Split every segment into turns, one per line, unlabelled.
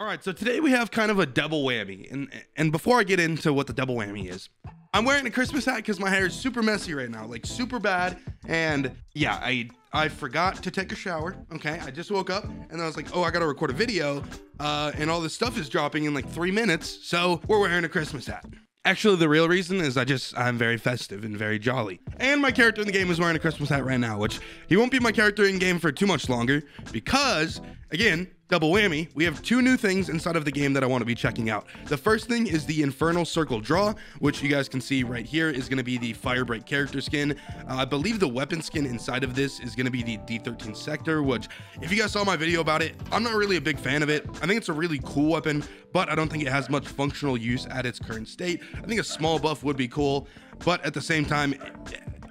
All right, so today we have kind of a double whammy. And and before I get into what the double whammy is, I'm wearing a Christmas hat because my hair is super messy right now, like super bad. And yeah, I I forgot to take a shower. Okay, I just woke up and I was like, oh, I gotta record a video, uh, and all this stuff is dropping in like three minutes. So we're wearing a Christmas hat. Actually, the real reason is I just I'm very festive and very jolly. And my character in the game is wearing a Christmas hat right now, which he won't be my character in game for too much longer because again, double whammy, we have two new things inside of the game that I want to be checking out. The first thing is the Infernal Circle Draw, which you guys can see right here is going to be the Firebreak character skin. Uh, I believe the weapon skin inside of this is going to be the D13 Sector, which if you guys saw my video about it, I'm not really a big fan of it. I think it's a really cool weapon, but I don't think it has much functional use at its current state. I think a small buff would be cool, but at the same time,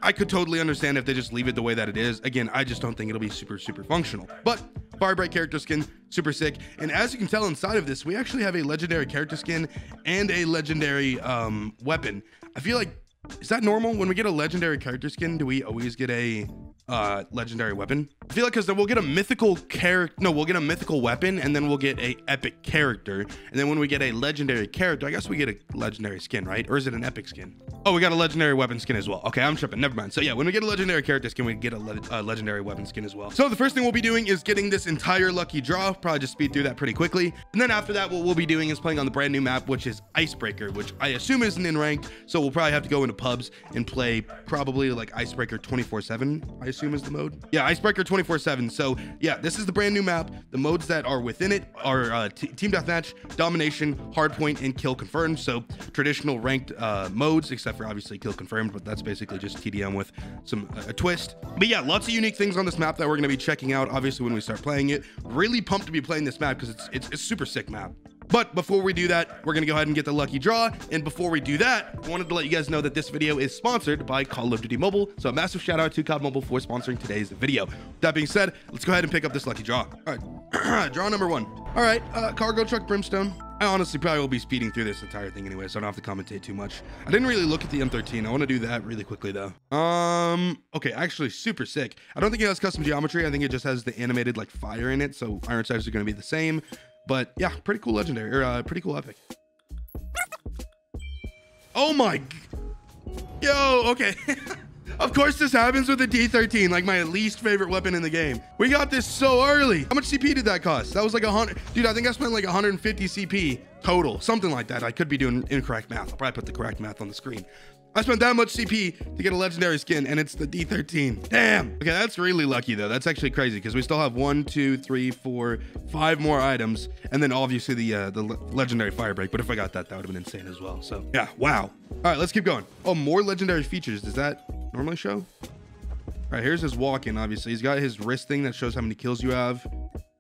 I could totally understand if they just leave it the way that it is. Again, I just don't think it'll be super, super functional. But Firebreak character skin, super sick. And as you can tell inside of this, we actually have a legendary character skin and a legendary um, weapon. I feel like, is that normal? When we get a legendary character skin, do we always get a uh, legendary weapon. I feel like because then we'll get a mythical character. No, we'll get a mythical weapon, and then we'll get a epic character. And then when we get a legendary character, I guess we get a legendary skin, right? Or is it an epic skin? Oh, we got a legendary weapon skin as well. Okay, I'm tripping. Never mind. So yeah, when we get a legendary character skin, we get a le uh, legendary weapon skin as well. So the first thing we'll be doing is getting this entire lucky draw. Probably just speed through that pretty quickly. And then after that, what we'll be doing is playing on the brand new map, which is Icebreaker, which I assume isn't in ranked. So we'll probably have to go into pubs and play probably like Icebreaker 24/7. Assume is the mode. Yeah, Icebreaker 24/7. So yeah, this is the brand new map. The modes that are within it are uh, team deathmatch, domination, hardpoint, and kill confirmed. So traditional ranked uh, modes, except for obviously kill confirmed, but that's basically just TDM with some uh, a twist. But yeah, lots of unique things on this map that we're gonna be checking out. Obviously, when we start playing it, really pumped to be playing this map because it's, it's it's super sick map. But before we do that, we're gonna go ahead and get the lucky draw. And before we do that, I wanted to let you guys know that this video is sponsored by Call of Duty Mobile. So a massive shout out to COD Mobile for sponsoring today's video. That being said, let's go ahead and pick up this lucky draw. All right, draw number one. All right, uh, cargo truck brimstone. I honestly probably will be speeding through this entire thing anyway, so I don't have to commentate too much. I didn't really look at the M13. I want to do that really quickly though. Um, okay, actually super sick. I don't think it has custom geometry. I think it just has the animated like fire in it. So iron sights are going to be the same. But yeah, pretty cool legendary or uh, pretty cool epic. Oh my, yo, okay. of course this happens with the D13, like my least favorite weapon in the game. We got this so early. How much CP did that cost? That was like a hundred, dude, I think I spent like 150 CP total, something like that. I could be doing incorrect math. I'll probably put the correct math on the screen. I spent that much CP to get a legendary skin, and it's the D13. Damn. Okay, that's really lucky, though. That's actually crazy, because we still have one, two, three, four, five more items, and then obviously the uh, the legendary firebreak. But if I got that, that would have been insane as well. So, yeah, wow. All right, let's keep going. Oh, more legendary features. Does that normally show? All right, here's his walk-in, obviously. He's got his wrist thing that shows how many kills you have.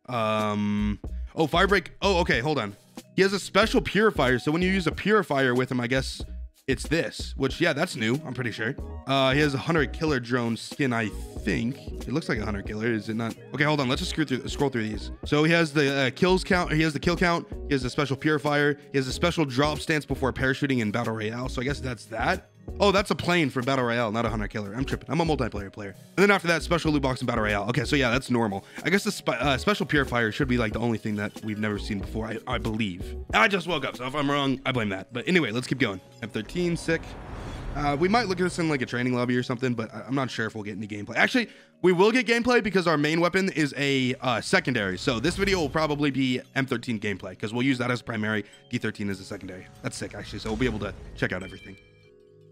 Um, oh, firebreak. Oh, okay, hold on. He has a special purifier, so when you use a purifier with him, I guess it's this, which yeah, that's new. I'm pretty sure. Uh, he has a hunter killer drone skin. I think it looks like a hunter killer. Is it not? Okay, hold on. Let's just scroll through scroll through these. So he has the uh, kills count. He has the kill count. He has a special purifier. He has a special drop stance before parachuting in battle royale. So I guess that's that. Oh, that's a plane for Battle Royale, not a Hunter Killer. I'm tripping. I'm a multiplayer player. And then after that, special loot box in Battle Royale. Okay, so yeah, that's normal. I guess the uh, special purifier should be like the only thing that we've never seen before, I, I believe. I just woke up, so if I'm wrong, I blame that. But anyway, let's keep going. M13, sick. Uh, we might look at this in like a training lobby or something, but I'm not sure if we'll get any gameplay. Actually, we will get gameplay because our main weapon is a uh, secondary. So this video will probably be M13 gameplay because we'll use that as primary. D13 is a secondary. That's sick, actually. So we'll be able to check out everything.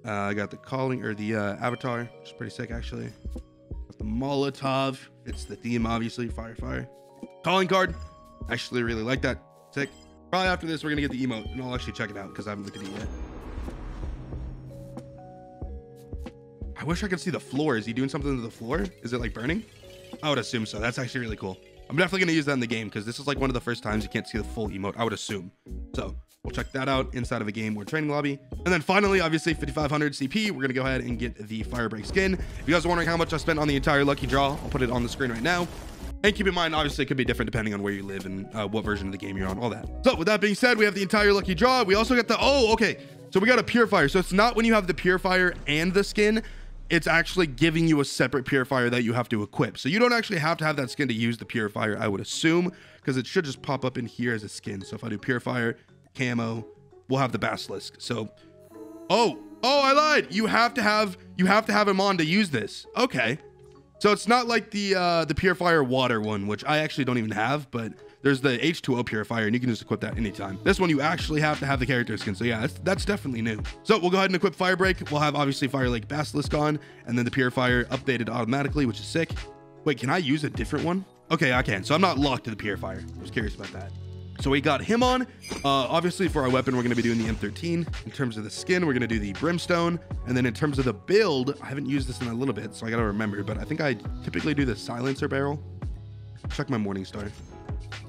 Uh, I got the calling or the uh, avatar, which is pretty sick actually. Got the Molotov. It's the theme, obviously. Fire, fire. Calling card. Actually, really like that. Sick. Probably after this, we're gonna get the emote, and I'll actually check it out because I haven't looked at it yet. I wish I could see the floor. Is he doing something to the floor? Is it like burning? I would assume so. That's actually really cool. I'm definitely gonna use that in the game because this is like one of the first times you can't see the full emote. I would assume. So We'll check that out inside of a game or training lobby. And then finally, obviously 5,500 CP, we're gonna go ahead and get the Firebreak skin. If you guys are wondering how much I spent on the entire Lucky Draw, I'll put it on the screen right now. And keep in mind, obviously, it could be different depending on where you live and uh, what version of the game you're on, all that. So with that being said, we have the entire Lucky Draw. We also got the, oh, okay. So we got a Purifier. So it's not when you have the Purifier and the skin, it's actually giving you a separate purifier that you have to equip. So you don't actually have to have that skin to use the purifier, I would assume, because it should just pop up in here as a skin. So if I do purifier, camo, we'll have the basilisk. So, oh, oh, I lied. You have to have you have to have him on to use this. Okay. So it's not like the uh, the purifier water one, which I actually don't even have, but there's the H2O purifier, and you can just equip that anytime. This one, you actually have to have the character skin. So yeah, that's, that's definitely new. So we'll go ahead and equip Firebreak. We'll have obviously Fire Lake Basilisk on, and then the purifier updated automatically, which is sick. Wait, can I use a different one? Okay, I can. So I'm not locked to the purifier. I was curious about that. So we got him on. Uh, obviously, for our weapon, we're going to be doing the M13. In terms of the skin, we're going to do the Brimstone. And then in terms of the build, I haven't used this in a little bit, so I got to remember. But I think I typically do the Silencer Barrel. Check my Morning Star.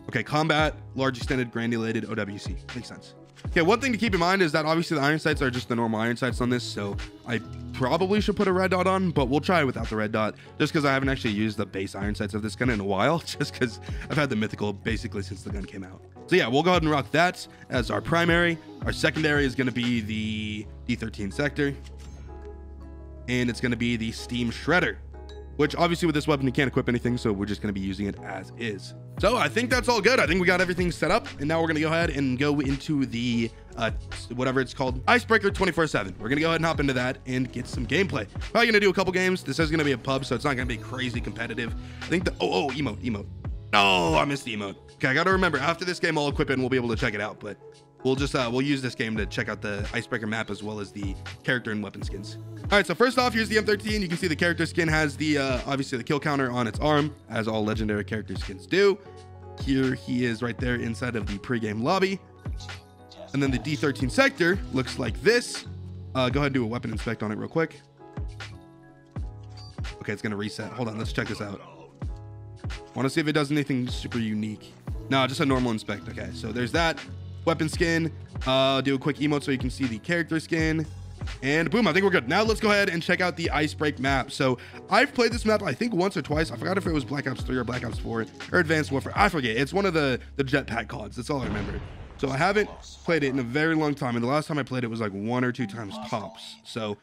Okay, combat, large extended granulated OWC. Makes sense. Okay, one thing to keep in mind is that obviously the iron sights are just the normal iron sights on this, so I probably should put a red dot on, but we'll try without the red dot, just because I haven't actually used the base iron sights of this gun in a while, just because I've had the mythical basically since the gun came out. So yeah, we'll go ahead and rock that as our primary. Our secondary is going to be the D13 sector, and it's going to be the Steam Shredder which obviously with this weapon you can't equip anything so we're just going to be using it as is. So i think that's all good. I think we got everything set up and now we're going to go ahead and go into the uh whatever it's called icebreaker 24 7 we're gonna go ahead and hop into that and get some gameplay. Probably gonna do a couple games. This is gonna be a pub so it's not gonna be crazy competitive. I think the oh oh emote emote oh i missed the emote okay i gotta remember after this game i'll equip it and we'll be able to check it out but we'll just uh we'll use this game to check out the icebreaker map as well as the character and weapon skins all right, so first off, here's the M13. You can see the character skin has the, uh, obviously the kill counter on its arm, as all legendary character skins do. Here he is right there inside of the pregame lobby. And then the D13 sector looks like this. Uh, go ahead and do a weapon inspect on it real quick. Okay, it's gonna reset. Hold on, let's check this out. Want to see if it does anything super unique. No, just a normal inspect. Okay, so there's that. Weapon skin. Uh, do a quick emote so you can see the character skin. And boom, I think we're good. Now let's go ahead and check out the Icebreak map. So I've played this map, I think once or twice. I forgot if it was Black Ops 3 or Black Ops 4 or Advanced Warfare. I forget. It's one of the, the jetpack CODs. That's all I remember. So I haven't played it in a very long time. And the last time I played it was like one or two times tops. So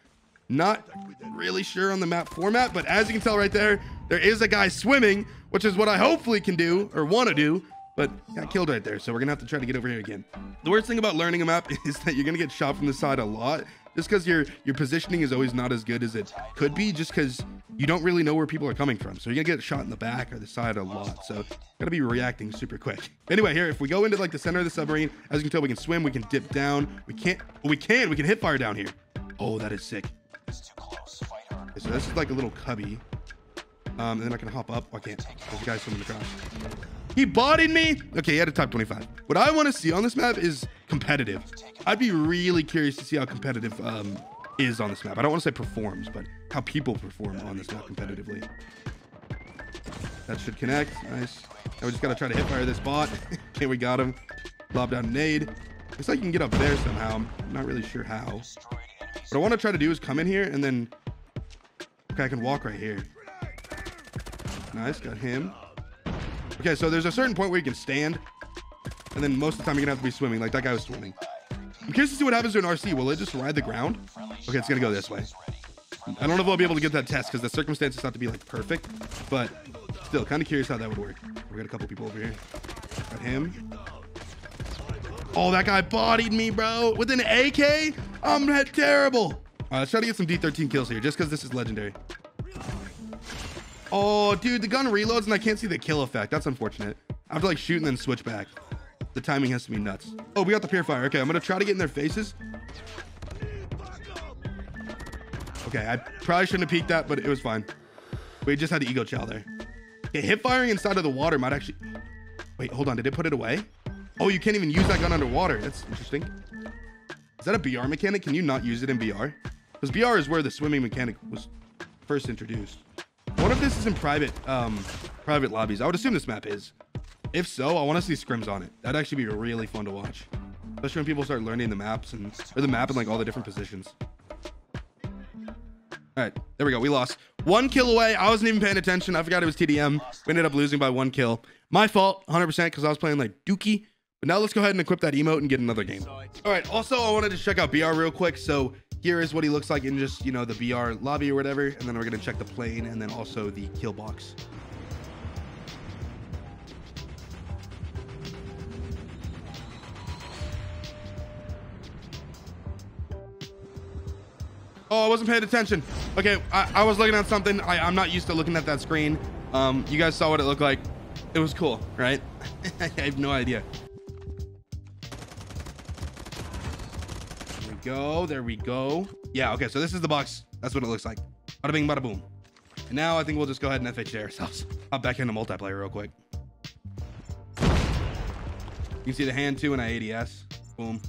not really sure on the map format, but as you can tell right there, there is a guy swimming, which is what I hopefully can do or want to do but got killed right there. So we're gonna have to try to get over here again. The worst thing about learning a map is that you're gonna get shot from the side a lot just because your your positioning is always not as good as it could be just because you don't really know where people are coming from so you're gonna get shot in the back or the side a lot so gotta be reacting super quick anyway here if we go into like the center of the submarine as you can tell we can swim we can dip down we can't we can we can hit fire down here oh that is sick okay, so this is like a little cubby um and then i can hop up oh, i can't there's a guy swimming across he bodied me. Okay, he had a top 25. What I want to see on this map is competitive. I'd be really curious to see how competitive um, is on this map. I don't want to say performs, but how people perform on this map competitively. That should connect. Nice. Now we just got to try to hit fire this bot. okay, we got him. Lob down nade. Looks like you can get up there somehow. I'm not really sure how. What I want to try to do is come in here and then... Okay, I can walk right here. Nice, got him. Okay, so there's a certain point where you can stand, and then most of the time you're gonna have to be swimming, like that guy was swimming. I'm curious to see what happens to an RC. Will it just ride the ground? Okay, it's gonna go this way. I don't know if I'll be able to get that test because the circumstances have to be like perfect, but still kind of curious how that would work. We got a couple people over here. Got him. Oh, that guy bodied me, bro. With an AK? I'm terrible. All right, let's try to get some D13 kills here just because this is legendary. Oh, dude, the gun reloads and I can't see the kill effect. That's unfortunate. I have to like shoot and then switch back. The timing has to be nuts. Oh, we got the purifier. Okay, I'm gonna try to get in their faces. Okay, I probably shouldn't have peeked that, but it was fine. We just had the ego chow there. Okay, hip firing inside of the water might actually... Wait, hold on. Did it put it away? Oh, you can't even use that gun underwater. That's interesting. Is that a BR mechanic? Can you not use it in BR? Because BR is where the swimming mechanic was first introduced. What if this is in private um, private lobbies? I would assume this map is. If so, I want to see scrims on it. That'd actually be really fun to watch. Especially when people start learning the maps and or the map and like all the different positions. All right, there we go. We lost one kill away. I wasn't even paying attention. I forgot it was TDM. We ended up losing by one kill. My fault, 100% because I was playing like Dookie. But now let's go ahead and equip that emote and get another game. All right. Also, I wanted to check out BR real quick. So here is what he looks like in just, you know, the BR lobby or whatever. And then we're to check the plane and then also the kill box. Oh, I wasn't paying attention. Okay, I, I was looking at something. I, I'm not used to looking at that screen. Um, you guys saw what it looked like. It was cool, right? I have no idea. Go. There we go. Yeah, okay, so this is the box. That's what it looks like. Bada bing, bada boom. And now I think we'll just go ahead and FHA ourselves. Hop back into multiplayer real quick. You can see the hand too, and I ADS. Boom.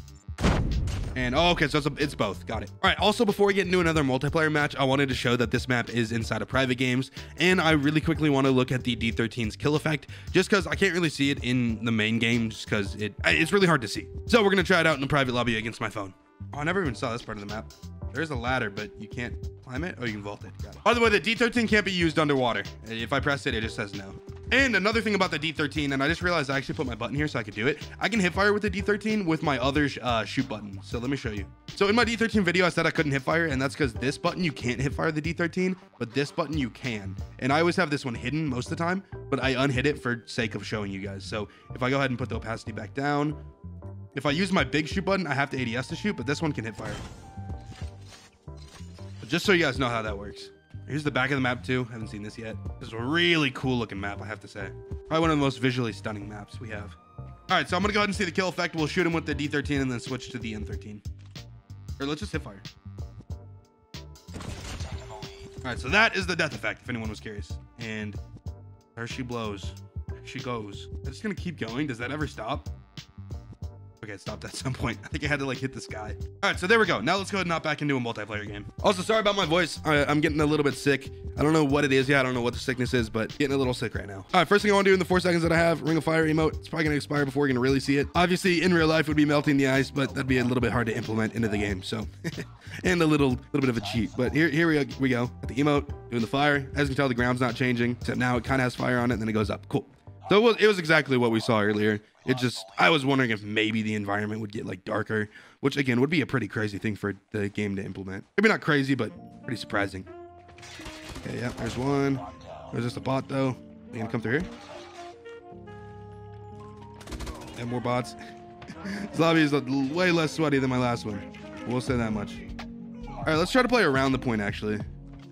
And oh, okay, so it's, a, it's both. Got it. All right. Also, before we get into another multiplayer match, I wanted to show that this map is inside of private games, and I really quickly want to look at the D13's kill effect, just because I can't really see it in the main game, just because it it's really hard to see. So we're gonna try it out in the private lobby against my phone. Oh, I never even saw this part of the map. There's a ladder, but you can't climb it. Oh, you can vault it. Got it. By the way, the D13 can't be used underwater. If I press it, it just says no. And another thing about the D13, and I just realized I actually put my button here so I could do it. I can hit fire with the D13 with my other uh, shoot button. So let me show you. So in my D13 video, I said I couldn't hit fire, and that's because this button you can't hit fire the D13, but this button you can. And I always have this one hidden most of the time, but I unhid it for sake of showing you guys. So if I go ahead and put the opacity back down, if I use my big shoot button, I have to ADS to shoot, but this one can hit fire. But just so you guys know how that works. Here's the back of the map too. Haven't seen this yet. This is a really cool looking map, I have to say. Probably one of the most visually stunning maps we have. All right, so I'm gonna go ahead and see the kill effect. We'll shoot him with the D13 and then switch to the M13. Or let's just hit fire. All right, so that is the death effect, if anyone was curious. And there she blows. There she goes. I'm just gonna keep going. Does that ever stop? Okay, it stopped at some point. I think I had to like hit this guy. All right, so there we go. Now let's go ahead and hop back into a multiplayer game. Also, sorry about my voice. I, I'm getting a little bit sick. I don't know what it is yet. I don't know what the sickness is, but getting a little sick right now. All right, first thing I want to do in the four seconds that I have, Ring of Fire emote. It's probably gonna expire before we can really see it. Obviously, in real life, would be melting the ice, but that'd be a little bit hard to implement into the game. So, and a little little bit of a cheat. But here here we go. We go at the emote, doing the fire. As you can tell, the ground's not changing, except now it kind of has fire on it, and then it goes up. Cool. So it was, it was exactly what we saw earlier. It just, I was wondering if maybe the environment would get like darker, which again would be a pretty crazy thing for the game to implement. Maybe not crazy, but pretty surprising. Okay, yeah, there's one. There's just a bot though. You gonna come through here? And more bots. this lobby is way less sweaty than my last one. We'll say that much. All right, let's try to play around the point actually.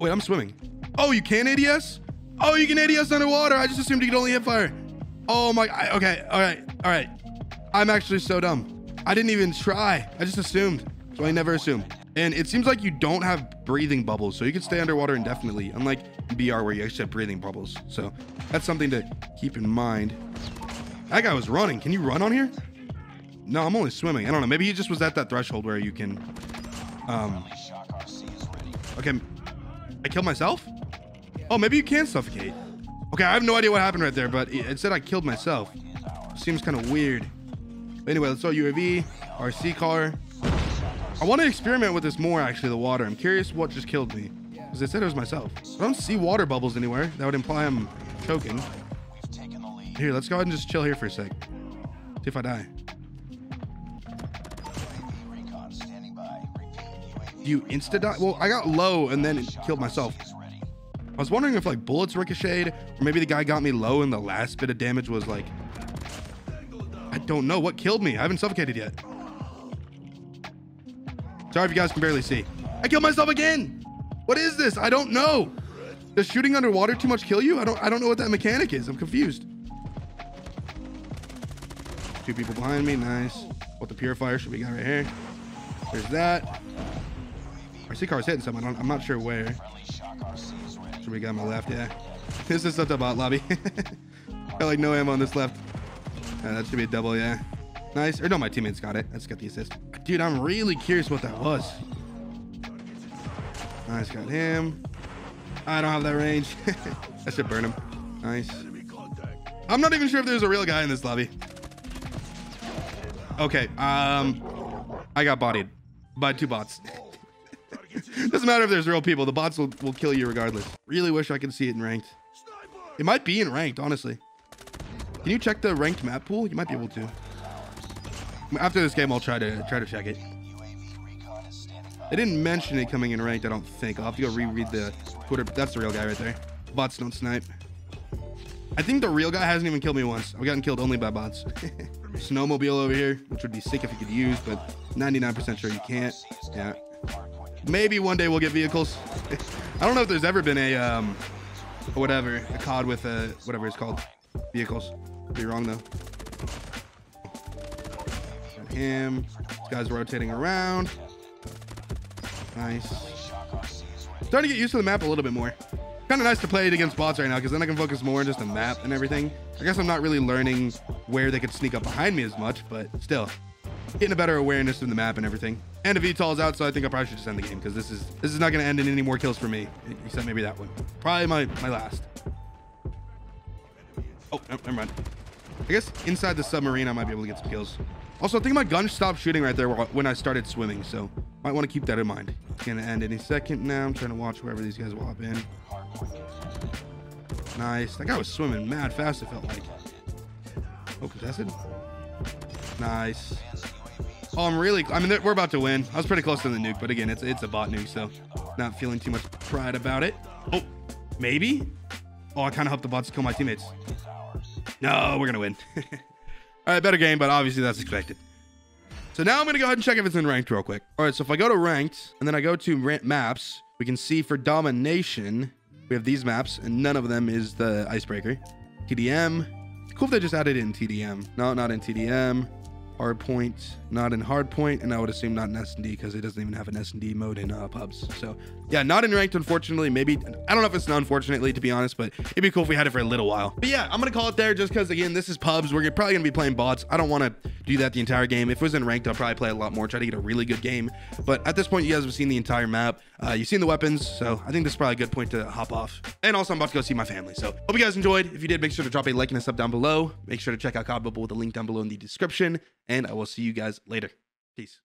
Wait, I'm swimming. Oh, you can ADS? Oh, you can ADS underwater. I just assumed you could only hit fire. Oh my, okay, all right, all right. I'm actually so dumb. I didn't even try. I just assumed. So I never assume. And it seems like you don't have breathing bubbles, so you can stay underwater indefinitely, unlike BR where you actually have breathing bubbles. So that's something to keep in mind. That guy was running. Can you run on here? No, I'm only swimming. I don't know. Maybe he just was at that threshold where you can. Um. Okay. I killed myself? Oh, maybe you can suffocate. Okay, I have no idea what happened right there, but it said I killed myself. Seems kind of weird. But anyway, let's throw UAV, RC car. I want to experiment with this more, actually, the water. I'm curious what just killed me. Because it said it was myself. I don't see water bubbles anywhere. That would imply I'm choking. Here, let's go ahead and just chill here for a sec. See if I die. Do you insta die? Well, I got low and then killed myself. I was wondering if like bullets ricocheted, or maybe the guy got me low and the last bit of damage was like, I don't know what killed me. I haven't suffocated yet. Sorry if you guys can barely see. I killed myself again. What is this? I don't know. Does shooting underwater too much kill you? I don't I don't know what that mechanic is. I'm confused. Two people behind me. Nice. What the purifier should we got right here? There's that. RC car's hitting someone. I'm not sure where we got on my left, yeah. This is such a bot lobby. got like no ammo on this left. Yeah, that should be a double, yeah. Nice. Or no, my teammates got it. Let's get the assist. Dude, I'm really curious what that was. Nice, got him. I don't have that range. I should burn him. Nice. I'm not even sure if there's a real guy in this lobby. Okay, um, I got bodied by two bots. Doesn't matter if there's real people. The bots will, will kill you regardless. Really wish I could see it in ranked. It might be in ranked, honestly. Can you check the ranked map pool? You might be able to. After this game, I'll try to try to check it. They didn't mention it coming in ranked, I don't think. I'll have to go reread the Twitter. That's the real guy right there. Bots don't snipe. I think the real guy hasn't even killed me once. I've gotten killed only by bots. Snowmobile over here, which would be sick if you could use, but 99% sure you can't. Yeah. Maybe one day we'll get vehicles. I don't know if there's ever been a, um, whatever, a COD with a, whatever it's called, vehicles. Be wrong though. Him. Guy's rotating around. Nice. Starting to get used to the map a little bit more. Kind of nice to play it against bots right now because then I can focus more on just the map and everything. I guess I'm not really learning where they could sneak up behind me as much, but still getting a better awareness of the map and everything. And a VTOL's out, so I think I probably should just end the game because this is this is not going to end in any more kills for me, except maybe that one. Probably my my last. Oh, no, never mind. I guess inside the submarine I might be able to get some kills. Also, I think my gun stopped shooting right there when I started swimming, so might want to keep that in mind. It's gonna end any second now. I'm trying to watch wherever these guys will hop in. Nice. That guy was swimming mad fast, it felt like. Oh, contested. Nice. Oh, I'm really. I mean, we're about to win. I was pretty close to the nuke, but again, it's it's a bot nuke, so not feeling too much pride about it. Oh, maybe. Oh, I kind of hope the bots kill my teammates. No, we're gonna win. All right, better game, but obviously that's expected. So now I'm gonna go ahead and check if it's in ranked real quick. All right, so if I go to ranked and then I go to rent maps, we can see for domination, we have these maps, and none of them is the icebreaker. TDM. Cool if they just added in TDM. No, not in TDM. Hardpoint, not in hardpoint, and I would assume not in S&D because it doesn't even have an S&D mode in uh, pubs. So yeah, not in ranked, unfortunately. Maybe, I don't know if it's unfortunately, to be honest, but it'd be cool if we had it for a little while. But yeah, I'm going to call it there just because, again, this is pubs. We're probably going to be playing bots. I don't want to do that the entire game. If it was in ranked, I'll probably play a lot more, try to get a really good game. But at this point, you guys have seen the entire map. Uh, you've seen the weapons, so I think this is probably a good point to hop off. And also, I'm about to go see my family. So hope you guys enjoyed. If you did, make sure to drop a like and a sub down below. Make sure to check out COD Mobile with a link down below in the description. And I will see you guys later. Peace.